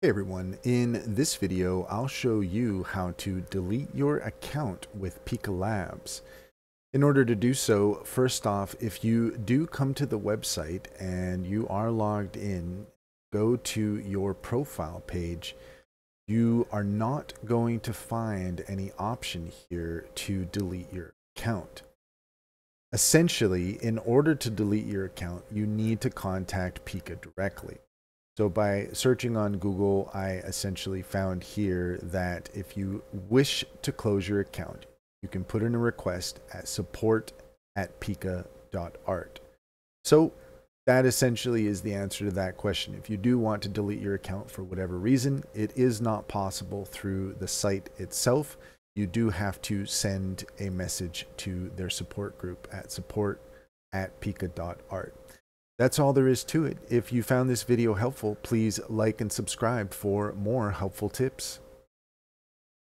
Hey everyone, in this video I'll show you how to delete your account with Pika Labs. In order to do so, first off, if you do come to the website and you are logged in, go to your profile page, you are not going to find any option here to delete your account. Essentially, in order to delete your account, you need to contact Pika directly. So by searching on Google, I essentially found here that if you wish to close your account, you can put in a request at support at pika.art. So that essentially is the answer to that question. If you do want to delete your account for whatever reason, it is not possible through the site itself. You do have to send a message to their support group at support at pika.art. That's all there is to it. If you found this video helpful, please like and subscribe for more helpful tips.